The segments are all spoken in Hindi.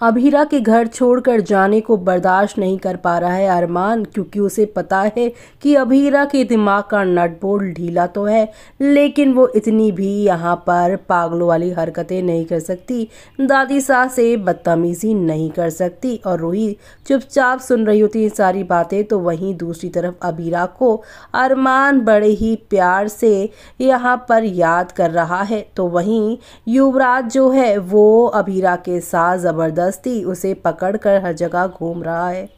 अभीरा के घर छोड़कर जाने को बर्दाश्त नहीं कर पा रहा है अरमान, क्योंकि उसे पता है कि अभीरा के दिमाग का नट बोल्ट ढीला तो है, लेकिन वो इतनी भी यहाँ पर पागलों वाली हरकतें नहीं कर सकती। दादी सास से बदतमीजी नहीं कर सकती, और रूही चुपचाप सुन रही होती है सारी बातें तो वहीं दूसरी तरफ़ अभीरा को अरमान बड़े ही प्यार से यहाँ पर याद कर रहा है। तो वहीं युवराज जो है, वो अभीरा के साथ ज़बरदस्त ज़बरदस्ती उसे पकड़कर हर जगह घूम रहा है।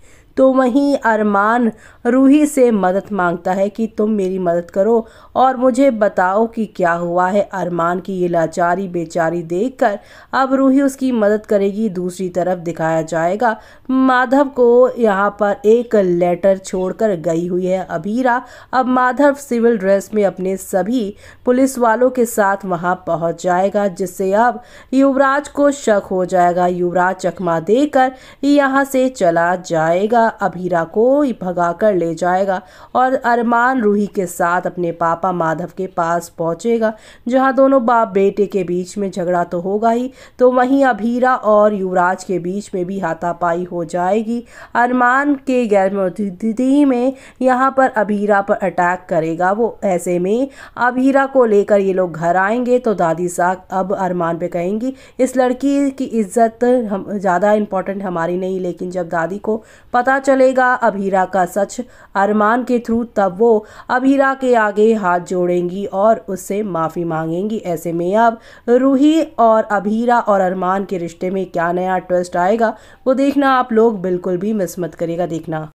तो वहीं अरमान रूही से मदद माँगता है कि तुम मेरी मदद करो और मुझे बताओ कि क्या हुआ है। अरमान की ये लाचारी बेचारी देखकर अब रूही उसकी मदद करेगी, दूसरी तरफ़ दिखाया जाएगा। माधव को यहाँ पर एक लेटर छोड़कर गई हुई है अभीरा। अब माधव सिविल ड्रेस में अपने सभी पुलिस वालों के साथ वहाँ पहुँच जाएगा, जिससे अब युवराज को शक हो जाएगा। युवराज चकमा देकर यहाँ से चला जाएगा। अभीरा को भगा कर ले जाएगा और अरमान रूही के साथ अपने पापा माधव के पास पहुंचेगा। जहाँ दोनों बाप बेटे के बीच में झगड़ा तो होगा ही तो वहीं अभीरा और युवराज के बीच में भी हाथापाई हो जाएगी। अरमान के गैर मौजूदगी में यहाँ पर अभीरा पर अटैक करेगा। वो ऐसे में अभीरा को लेकर ये लोग घर आएँगे तो दादी साहब अब अरमान पे कहेंगी, इस लड़की की इज़्ज़त हम, ज़्यादा इम्पोर्टेंट हमारी नहीं, लेकिन जब दादी को पता चलेगा। अभीरा का सच अरमान के थ्रू, तब वो अभीरा के आगे हाथ जोड़ेंगी और उससे माफ़ी मांगेंगी। ऐसे में अब रूही और अभीरा और अरमान के रिश्ते में क्या नया ट्विस्ट आएगा, वो देखना आप लोग बिल्कुल भी मिस मत करेगा देखना।